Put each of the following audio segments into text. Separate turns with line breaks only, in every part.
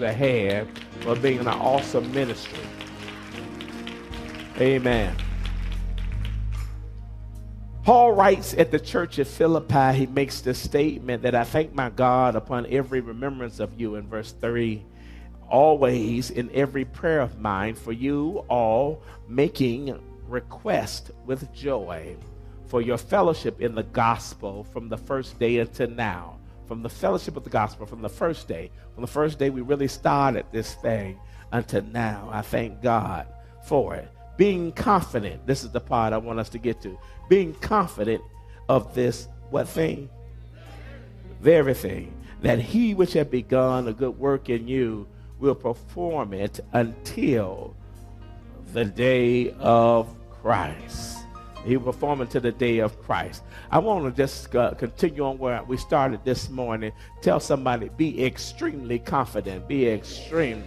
ahead for being an awesome ministry. Amen. Paul writes at the church at Philippi, he makes this statement that I thank my God upon every remembrance of you in verse 3 always in every prayer of mine for you all making request with joy for your fellowship in the gospel from the first day until now from the fellowship of the gospel from the first day from the first day we really started this thing until now. I thank god for it. Being confident this is the part i want us to get to. Being confident of this what thing? Very thing. That he which had begun a good work in you will perform it until the day of Christ. He will perform until the day of Christ. I want to just uh, continue on where we started this morning. Tell somebody, be extremely confident. Be extremely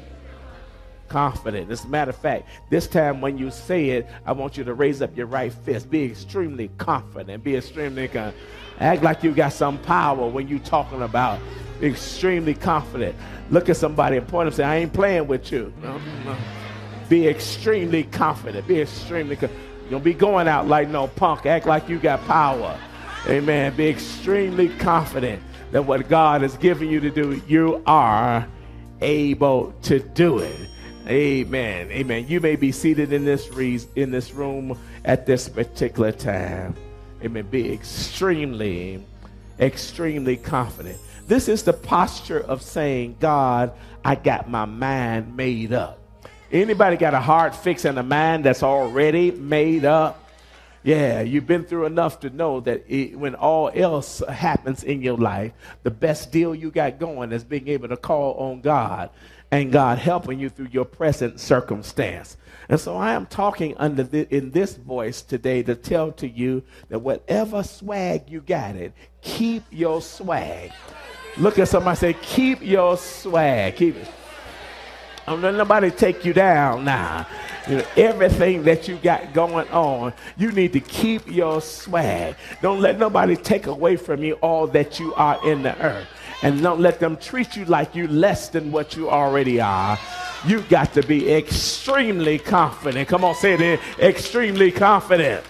confident. As a matter of fact, this time when you say it, I want you to raise up your right fist. Be extremely confident. Be extremely confident. Act like you got some power when you're talking about extremely confident. Look at somebody and point and say, I ain't playing with you. No, no. Be extremely confident. Be extremely confident. Don't be going out like no punk. Act like you got power. Amen. Be extremely confident that what God has given you to do, you are able to do it. Amen. Amen. You may be seated in this re- in this room at this particular time. Amen. Be extremely, extremely confident. This is the posture of saying, God, I got my mind made up. Anybody got a heart fix and a mind that's already made up? Yeah, you've been through enough to know that it, when all else happens in your life, the best deal you got going is being able to call on God and God helping you through your present circumstance. And so I am talking under the, in this voice today to tell to you that whatever swag you got it, keep your swag. Look at somebody say, keep your swag. Keep it. Don't let nobody take you down now. You know, everything that you got going on, you need to keep your swag. Don't let nobody take away from you all that you are in the earth. And don't let them treat you like you less than what you already are. You got to be extremely confident. Come on, say it. Extremely confident.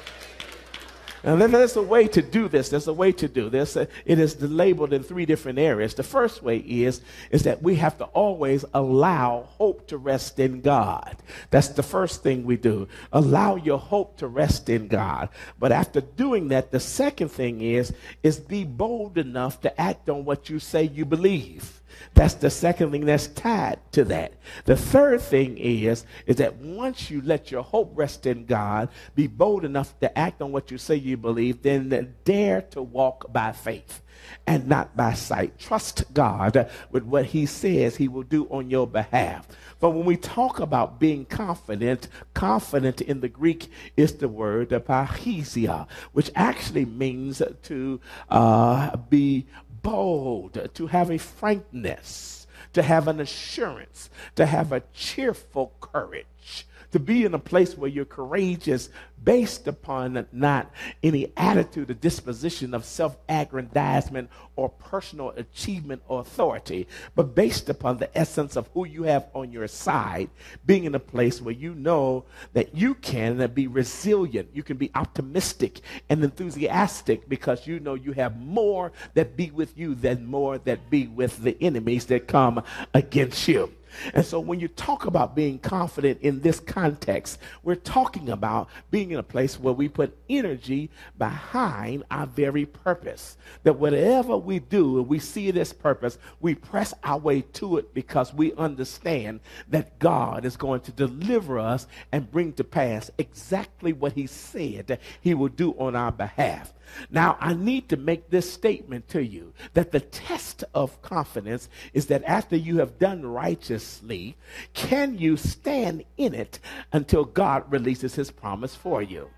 Uh, and then there's a way to do this. There's a way to do this. Uh, it is labeled in three different areas. The first way is, is that we have to always allow hope to rest in God. That's the first thing we do. Allow your hope to rest in God. But after doing that, the second thing is, is be bold enough to act on what you say you believe. That's the second thing that's tied to that. The third thing is, is that once you let your hope rest in God, be bold enough to act on what you say you believe, then dare to walk by faith and not by sight. Trust God with what He says He will do on your behalf. But when we talk about being confident, confident in the Greek is the word parrhesia, which actually means to uh, be bold, to have a frankness, to have an assurance, to have a cheerful courage, to be in a place where you're courageous based upon not any attitude or disposition of self aggrandizement or personal achievement or authority, but based upon the essence of who you have on your side, being in a place where you know that you can be resilient, you can be optimistic and enthusiastic because you know you have more that be with you than more that be with the enemies that come against you. And so when you talk about being confident in this context, we're talking about being in a place where we put energy behind our very purpose. That whatever we do and we see this purpose, we press our way to it because we understand that God is going to deliver us and bring to pass exactly what he said he will do on our behalf. Now, I need to make this statement to you that the test of confidence is that after you have done righteously, can you stand in it until God releases his promise for you?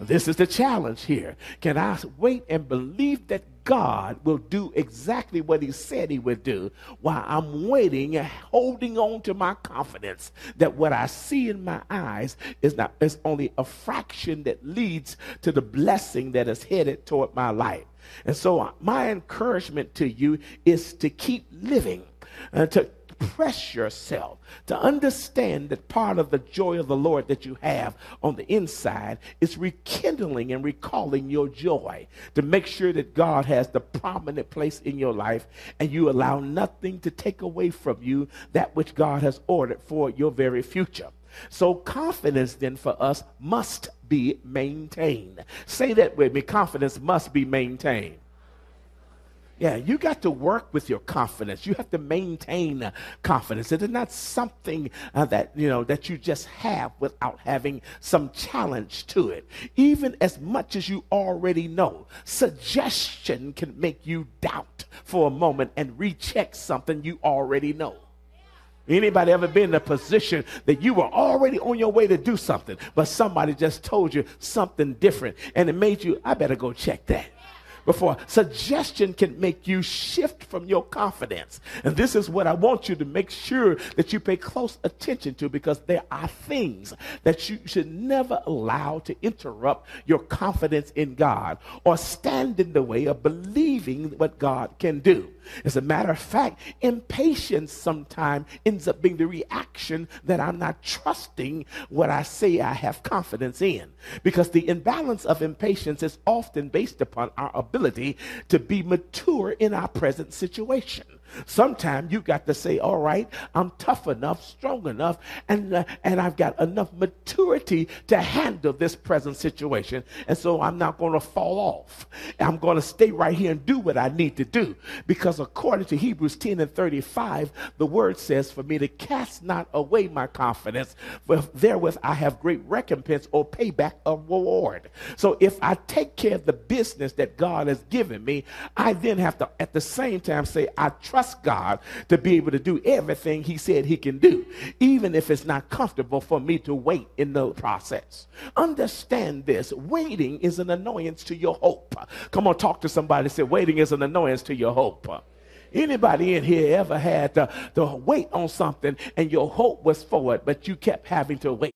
This is the challenge here. Can I wait and believe that God will do exactly what he said he would do while I'm waiting and holding on to my confidence that what I see in my eyes is not is only a fraction that leads to the blessing that is headed toward my life. And so uh, my encouragement to you is to keep living and to press yourself to understand that part of the joy of the Lord that you have on the inside is rekindling and recalling your joy to make sure that God has the prominent place in your life and you allow nothing to take away from you that which God has ordered for your very future. So confidence then for us must be maintained. Say that with me. Confidence must be maintained. Yeah, you got to work with your confidence. You have to maintain confidence. It is not something uh, that you know that you just have without having some challenge to it. Even as much as you already know, suggestion can make you doubt for a moment and recheck something you already know. Anybody ever been in a position that you were already on your way to do something, but somebody just told you something different and it made you, I better go check that before. Suggestion can make you shift from your confidence. And this is what I want you to make sure that you pay close attention to because there are things that you should never allow to interrupt your confidence in God or stand in the way of believing what God can do. As a matter of fact, impatience sometimes ends up being the reaction that I'm not trusting what I say I have confidence in. Because the imbalance of impatience is often based upon our ability to be mature in our present situation. Sometimes you got to say, all right, I'm tough enough, strong enough, and, uh, and I've got enough maturity to handle this present situation. And so I'm not going to fall off. I'm going to stay right here and do what I need to do. Because according to Hebrews 10 and 35, the word says for me to cast not away my confidence, for therewith I have great recompense or payback of reward. So if I take care of the business that God has given me, I then have to at the same time say, I trust trust God to be able to do everything He said He can do, even if it's not comfortable for me to wait in the process. Understand this waiting is an annoyance to your hope. Come on, talk to somebody. Say, waiting is an annoyance to your hope. Anybody in here ever had to, to wait on something and your hope was for it, but you kept having to wait?